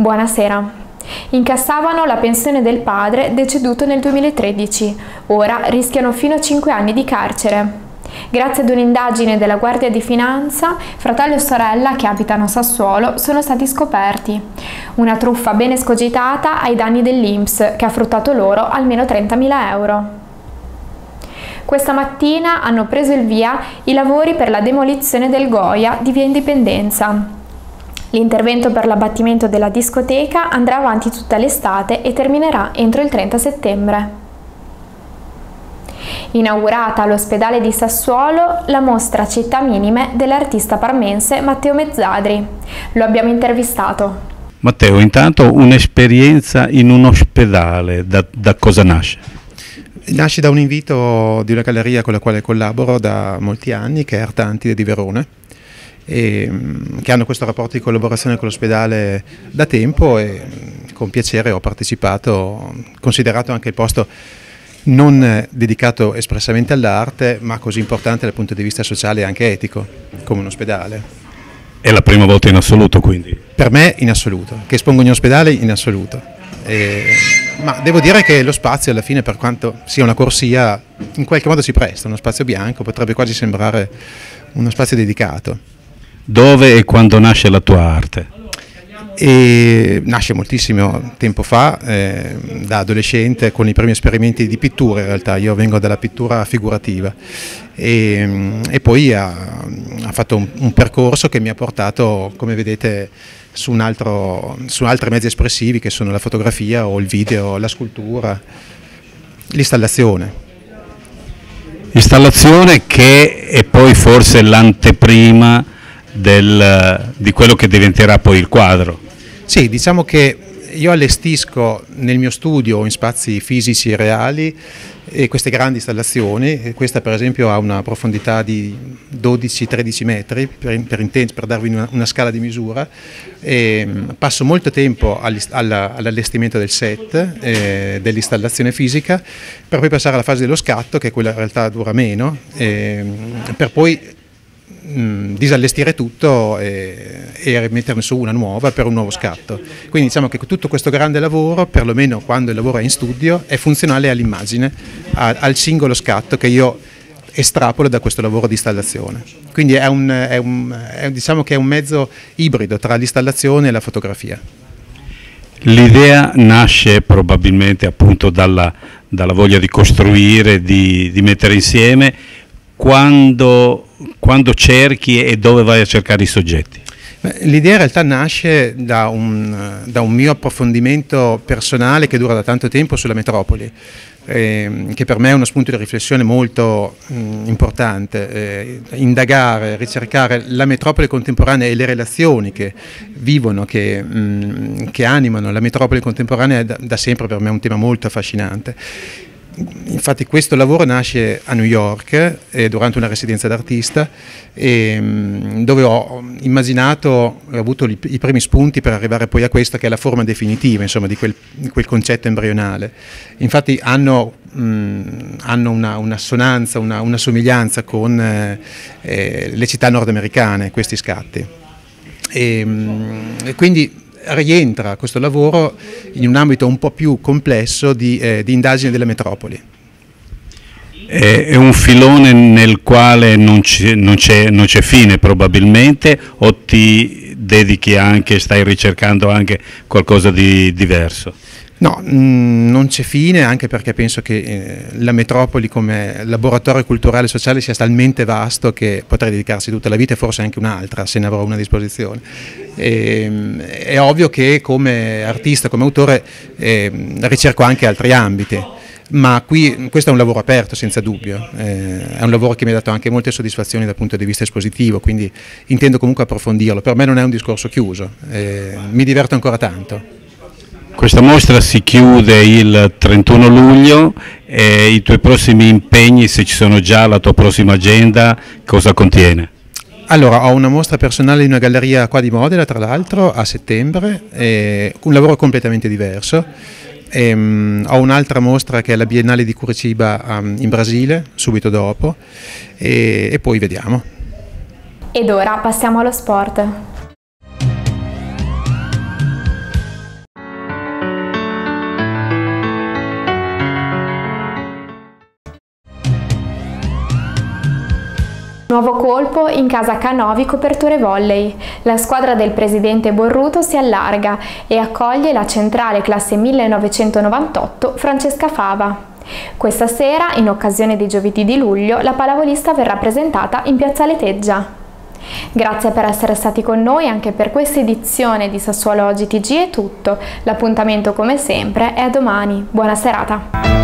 Buonasera. Incassavano la pensione del padre deceduto nel 2013, ora rischiano fino a 5 anni di carcere. Grazie ad un'indagine della Guardia di Finanza, fratello e sorella che abitano Sassuolo sono stati scoperti. Una truffa ben escogitata ai danni dell'Inps che ha fruttato loro almeno 30.000 euro. Questa mattina hanno preso il via i lavori per la demolizione del Goya di via Indipendenza. L'intervento per l'abbattimento della discoteca andrà avanti tutta l'estate e terminerà entro il 30 settembre. Inaugurata all'ospedale di Sassuolo la mostra Città Minime dell'artista parmense Matteo Mezzadri. Lo abbiamo intervistato. Matteo, intanto un'esperienza in un ospedale, da, da cosa nasce? Nasce da un invito di una galleria con la quale collaboro da molti anni, che è Artantide di Verona e, mm, che hanno questo rapporto di collaborazione con l'ospedale da tempo e mm, con piacere ho partecipato, considerato anche il posto non dedicato espressamente all'arte, ma così importante dal punto di vista sociale e anche etico, come un ospedale. È la prima volta in assoluto quindi? Per me in assoluto, che espongo in ospedale in assoluto. E, ma devo dire che lo spazio alla fine, per quanto sia una corsia, in qualche modo si presta, uno spazio bianco, potrebbe quasi sembrare uno spazio dedicato. Dove e quando nasce la tua arte? E nasce moltissimo tempo fa, eh, da adolescente, con i primi esperimenti di pittura in realtà, io vengo dalla pittura figurativa e, e poi ha, ha fatto un, un, percorso che mi ha portato, come vedete, su, un altro, su altri mezzi espressivi che sono la fotografia o il video, la scultura, l'installazione. Installazione che è poi forse l'anteprima del, di quello che diventerà poi il quadro. Sì, diciamo che io allestisco nel mio studio in spazi fisici reali queste grandi installazioni, questa per esempio ha una profondità di 12-13 metri per, per, intens- per darvi una, una, scala di misura, e passo molto tempo all'allestimento del set, eh, dell'installazione fisica, per poi passare alla fase dello scatto che quella in realtà dura meno, eh, per poi mh, disallestire tutto e, e metterne su una nuova per un nuovo scatto. Quindi diciamo che tutto questo grande lavoro, perlomeno quando il lavoro è in studio, è funzionale all'immagine, al singolo scatto che io estrapolo da questo lavoro di installazione. Quindi è un, è un, è, diciamo che è un mezzo ibrido tra l'installazione e la fotografia. L'idea nasce probabilmente appunto dalla, dalla voglia di costruire, di, di mettere insieme, quando quando cerchi e dove vai a cercare i soggetti? L'idea in realtà nasce da un, da un, mio approfondimento personale che dura da tanto tempo sulla metropoli, eh, che per me è uno spunto di riflessione molto mh, importante. Eh, indagare, ricercare la metropoli contemporanea e le relazioni che vivono, che, mh, che animano la metropoli contemporanea è da, da sempre per me un tema molto affascinante infatti questo lavoro nasce a New York eh, durante una residenza d'artista eh, dove ho immaginato, ho avuto i, i, primi spunti per arrivare poi a questa che è la forma definitiva insomma, di, quel, quel concetto embrionale. Infatti hanno, mh, hanno una, un'assonanza, una, una, somiglianza con eh, eh le città nordamericane questi scatti. E, mh, quindi rientra questo lavoro in un ambito un po' più complesso di, eh, di indagine delle metropoli. È un filone nel quale non c'è fine probabilmente o ti dedichi anche, stai ricercando anche qualcosa di diverso? No, mm, non c'è fine anche perché penso che eh, la metropoli come laboratorio culturale e sociale sia talmente vasto che potrei dedicarsi tutta la vita e forse anche un'altra se ne avrò una a disposizione. E, ehm, è ovvio che come artista, come autore eh, ricerco anche altri ambiti ma qui questo è un lavoro aperto senza dubbio, eh, è un lavoro che mi ha dato anche molte soddisfazioni dal punto di vista espositivo, quindi intendo comunque approfondirlo, per me non è un discorso chiuso, eh, mi diverto ancora tanto. Questa mostra si chiude il 31 luglio e i tuoi prossimi impegni, se ci sono già, la tua prossima agenda, cosa contiene? Allora, ho una mostra personale in una galleria qua di Modena, tra l'altro, a settembre, un lavoro completamente diverso. E, um, ho un'altra mostra che è la Biennale di Curitiba um, in Brasile, subito dopo, e, e poi vediamo. Ed ora passiamo allo sport. Nuovo colpo in casa Canovi Coperture Volley. La squadra del presidente Borruto si allarga e accoglie la centrale classe 1998 Francesca Fava. Questa sera, in occasione dei giovedì di luglio, la pallavolista verrà presentata in Piazzale Teggia. Grazie per essere stati con noi anche per questa edizione di Sassuolo Oggi TG è tutto. L'appuntamento come sempre è a domani. Buona serata!